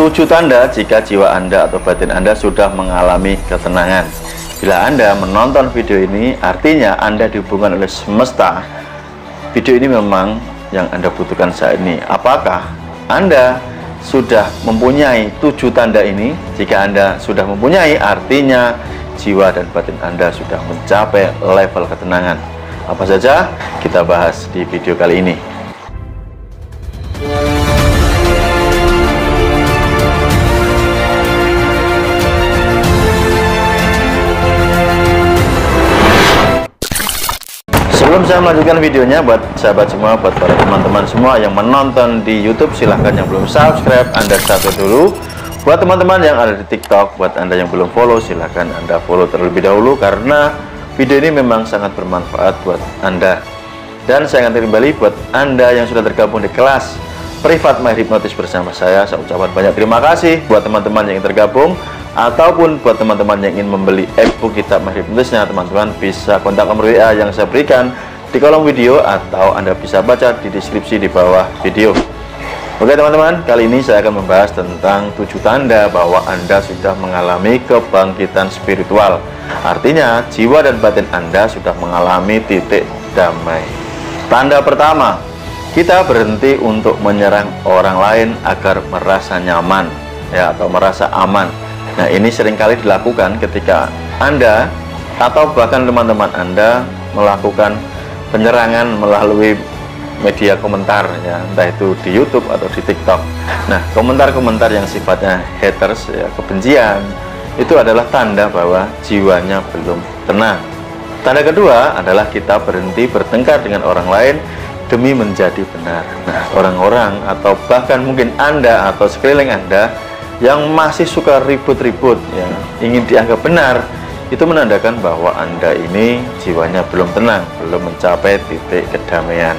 Tujuh tanda jika jiwa Anda atau batin Anda sudah mengalami ketenangan. Bila Anda menonton video ini, artinya Anda dihubungkan oleh semesta. Video ini memang yang Anda butuhkan saat ini. Apakah Anda sudah mempunyai tujuh tanda ini? Jika Anda sudah mempunyai, artinya jiwa dan batin Anda sudah mencapai level ketenangan. Apa saja? Kita bahas di video kali ini. Saya melanjutkan videonya buat sahabat semua, buat para teman-teman semua yang menonton di YouTube silahkan yang belum subscribe Anda subscribe dulu. Buat teman-teman yang ada di TikTok, buat Anda yang belum follow silahkan Anda follow terlebih dahulu karena video ini memang sangat bermanfaat buat Anda. Dan saya akan kembali buat Anda yang sudah tergabung di kelas privat My Hypnotis bersama saya. Saya ucapkan banyak terima kasih buat teman-teman yang tergabung ataupun buat teman-teman yang ingin membeli e-book kitab Hipnotisnya teman-teman bisa kontak nomor WA yang saya berikan di kolom video atau Anda bisa baca di deskripsi di bawah video Oke teman-teman, kali ini saya akan membahas tentang tujuh tanda bahwa Anda sudah mengalami kebangkitan spiritual. Artinya, jiwa dan batin Anda sudah mengalami titik damai. Tanda pertama, kita berhenti untuk menyerang orang lain agar merasa nyaman ya atau merasa aman. Nah, ini sering kali dilakukan ketika Anda atau bahkan teman-teman Anda melakukan penyerangan melalui media komentar ya, entah itu di YouTube atau di TikTok. Nah, komentar-komentar yang sifatnya haters ya, kebencian itu adalah tanda bahwa jiwanya belum tenang. Tanda kedua adalah kita berhenti bertengkar dengan orang lain demi menjadi benar. Nah, orang-orang atau bahkan mungkin Anda atau sekeliling Anda yang masih suka ribut-ribut ya ingin dianggap benar itu menandakan bahwa anda ini jiwanya belum tenang belum mencapai titik kedamaian.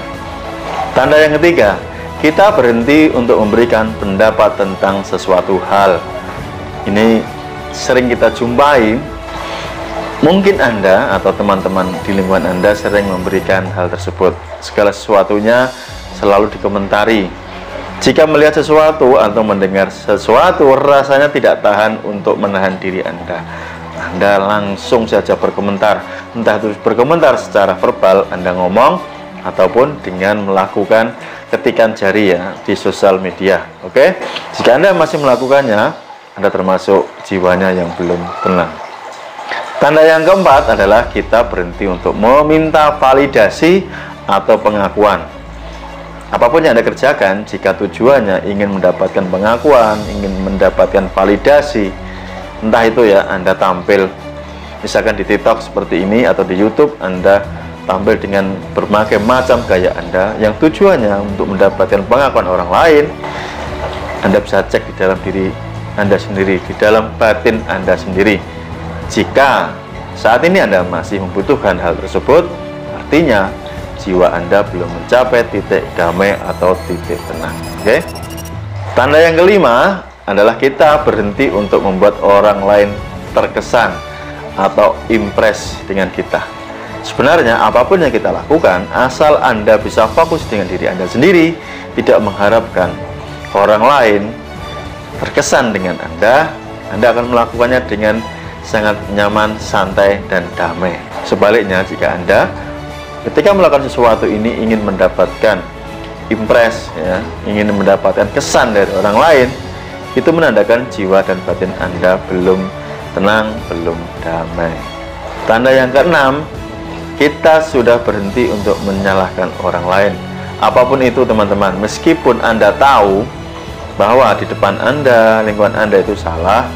Tanda yang ketiga kita berhenti untuk memberikan pendapat tentang sesuatu hal. Ini sering kita jumpai. Mungkin anda atau teman-teman di lingkungan anda sering memberikan hal tersebut. Segala sesuatunya selalu dikomentari. Jika melihat sesuatu atau mendengar sesuatu, rasanya tidak tahan untuk menahan diri Anda. Anda langsung saja berkomentar, entah itu berkomentar secara verbal Anda ngomong ataupun dengan melakukan ketikan jari ya di sosial media. Oke, jika Anda masih melakukannya, Anda termasuk jiwanya yang belum tenang. Tanda yang keempat adalah kita berhenti untuk meminta validasi atau pengakuan apa pun yang Anda kerjakan, jika tujuannya ingin mendapatkan pengakuan, ingin mendapatkan validasi, entah itu ya Anda tampil misalkan di TikTok seperti ini atau di YouTube Anda tampil dengan berbagai macam gaya Anda yang tujuannya untuk mendapatkan pengakuan orang lain, Anda bisa cek di dalam diri Anda sendiri, di dalam batin Anda sendiri. Jika saat ini Anda masih membutuhkan hal tersebut, artinya jiwa Anda belum mencapai titik damai atau titik tenang. Oke. Okay? Tanda yang kelima adalah kita berhenti untuk membuat orang lain terkesan atau impress dengan kita. Sebenarnya apa pun yang kita lakukan, asal Anda bisa fokus dengan diri Anda sendiri, tidak mengharapkan orang lain terkesan dengan Anda, Anda akan melakukannya dengan sangat nyaman, santai, dan damai. Sebaliknya, jika Anda ketika melakukan sesuatu ini ingin mendapatkan impress ya ingin mendapatkan kesan dari orang lain itu menandakan jiwa dan batin anda belum tenang belum damai tanda yang keenam kita sudah berhenti untuk menyalahkan orang lain apa pun itu teman-teman meskipun anda tahu bahwa di depan anda lingkungan anda itu salah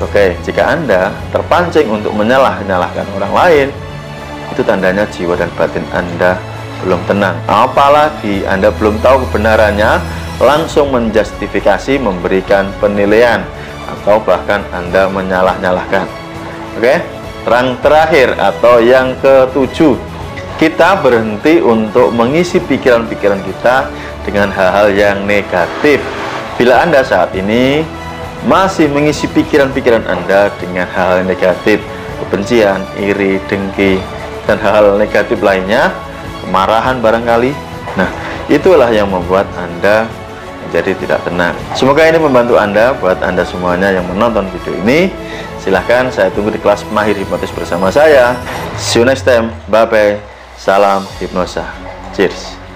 oke jika anda terpancing untuk menyalah-nyalahkan orang lain itu tandanya jiwa dan batin Anda belum tenang. Apalagi Anda belum tahu kebenarannya, langsung menjustifikasi, memberikan penilaian, atau bahkan Anda menyalah-nyalahkan. Oke, terang terakhir atau yang ketujuh, kita berhenti untuk mengisi pikiran-pikiran kita dengan hal-hal yang negatif. Bila Anda saat ini masih mengisi pikiran-pikiran Anda dengan hal-hal negatif, kebencian, iri, dengki, dan hal-hal negatif lainnya, kemarahan barangkali. Nah, itulah yang membuat Anda jadi tidak tenang. Semoga ini membantu Anda buat Anda semuanya yang menonton video ini. Silahkan saya tunggu di kelas Mahir Hipnotis bersama saya. See you next time. Bye bye. Salam hipnosa. Cheers.